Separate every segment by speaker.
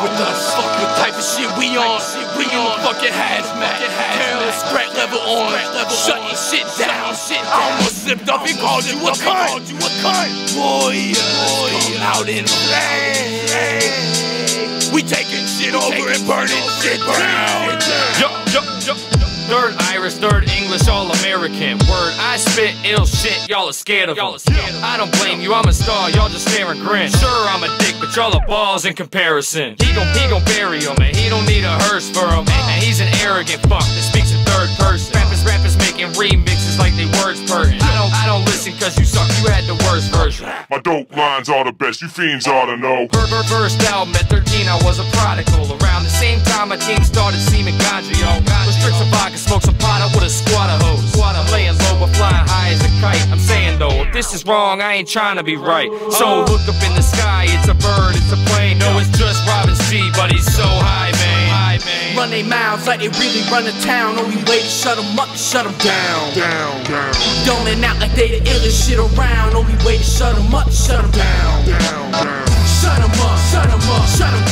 Speaker 1: fuck with us. Fuck what type of shit we on. We on fucking hazmat. Careless threat level on. Shutting shit down. I almost slipped up and called you a cunt. Boy, come out in flames. We taking shit over and burning shit down.
Speaker 2: Yo, yo, yo. Third Irish, third English, all American. Word, I spit ill shit, y'all are scared of y'all I don't blame you, I'm a star, y'all just stare and grin. Sure, I'm a dick, but y'all are balls in comparison. He gon' he gon' bury him, and he don't need a hearse for him. And he's an arrogant fuck that speaks in third person. Rappers, rappers making remixes like they words pertinent. I don't, I don't listen cause you suck, you had the worst version.
Speaker 3: My dope lines are the best, you fiends ought to know.
Speaker 2: Her first album at 13, I was a prodigal. Around the same time, my team started seeming ganja, yo. Restricts some this is wrong, I ain't trying to be right. So look up in the sky, it's a bird, it's a plane. No, it's just Robin C, but he's so high, man. High, man.
Speaker 1: Run they mouths like they really run the town. Only way to shut them up is shut them down.
Speaker 3: Down, down,
Speaker 1: Doming out like they the illest shit around. Only way to shut them up is shut them down.
Speaker 3: down, down,
Speaker 1: Shut them up, shut them up, shut them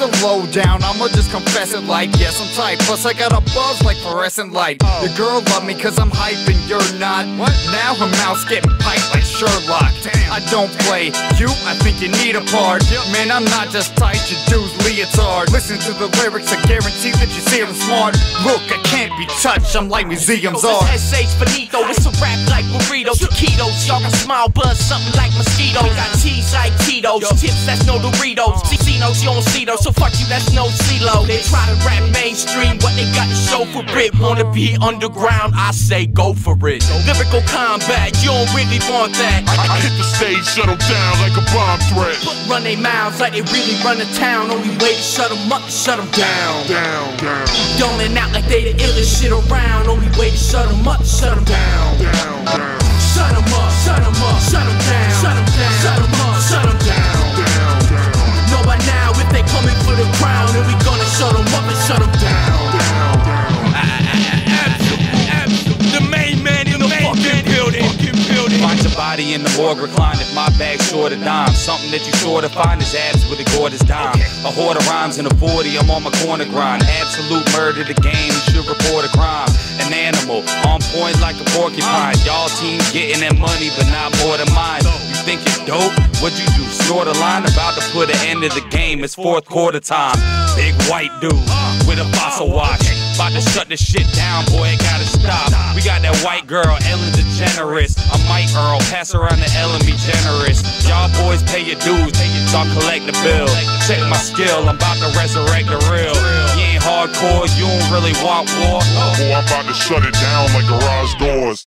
Speaker 1: the, one
Speaker 4: here's, the, here's the lowdown. I'ma just confess it like yes, I'm tight. Plus I got a buzz like fluorescent light. Oh. Your girl love me cause I'm hype and you're not. What? Now her mouth's getting piped Sherlock. Damn. I don't play you. I think you need a part. Man, I'm not just tight. you dude's leotard. Listen to the lyrics. I guarantee that you see I'm smart. Look, I can't be touched. I'm like museums oh, are.
Speaker 1: It's SH Benito, it's a rap like burritos, taquitos. Y'all got smile buzz, something like mosquitoes. Got cheese like Tito's, tips that's no Doritos. Uh-huh. Casinos, you don't see those, so fuck you, that's no CeeLo. They try to rap mainstream, what they got to show for it. Wanna be underground, I say go for it. Lyrical combat, you don't really want that.
Speaker 3: I, I hit the stage, shut 'em down like a bomb threat.
Speaker 1: Run they mouths like they really run the town. Only way to shut them up is shut them down.
Speaker 3: Down, down,
Speaker 1: Doming out like they the illest shit around. Only way to shut them up is shut them down.
Speaker 3: down, down,
Speaker 1: Shut 'em up,
Speaker 5: body in the morgue reclined if my bag's short of dime. Something that you sure to find is abs with a gorgeous dime. A horde of rhymes in a 40, I'm on my corner grind. Absolute murder, the game, you should report a crime. An animal, on point like a porcupine. Y'all team getting that money, but not more than mine. You think you're dope? What'd you do? Snort a line about to put an end to the game. It's fourth quarter time. Big white dude with a fossil watch. About to shut this shit down, boy, it gotta stop. We got that white girl, Ellen DeGeneres. I might Earl, pass around the Ellen, be generous. Y'all boys pay your dues, y'all collect the bill. Check my skill, I'm about to resurrect the real. You ain't hardcore, you don't really want war.
Speaker 3: Boy, I'm about to shut it down like garage doors.